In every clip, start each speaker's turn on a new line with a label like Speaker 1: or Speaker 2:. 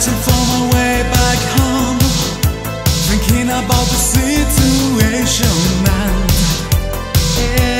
Speaker 1: searching for my way back home Thinking about the situation and yeah.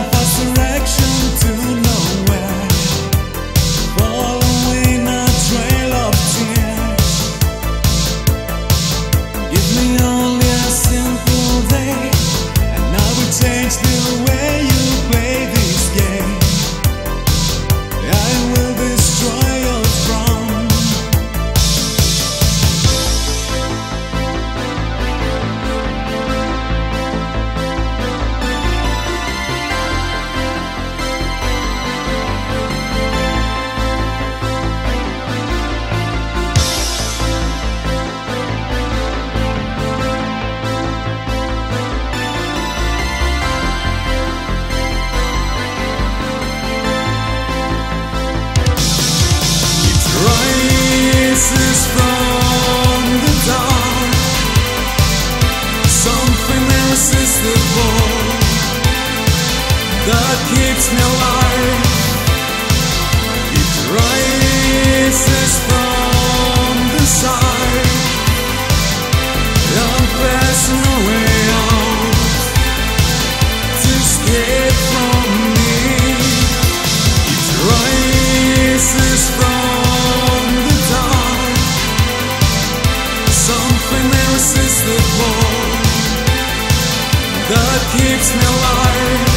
Speaker 1: kisses from the Something irresistible That keeps me alive. It rises from this is the one that keeps me alive.